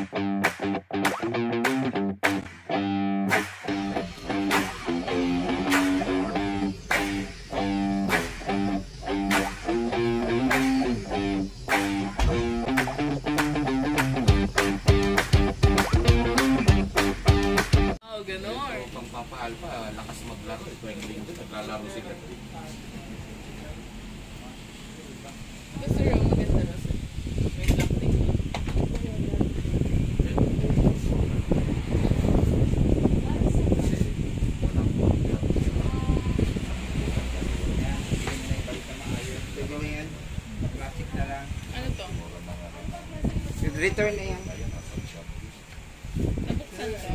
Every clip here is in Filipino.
Oh, ganon. Pang Papa Alpha, lakas maglaro. Tuwing linggo, naglalaro sila. Plastic na lang. Ano to? Return na yan. Nabuksan to?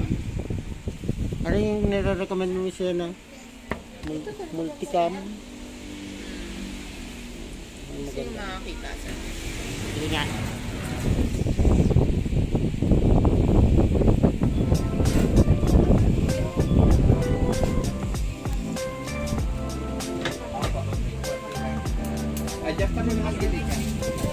Ano yung nire-recommend mo siya na mul- multicam? Sino makakita sir? Hindi nga. Allá estamos en Angélica.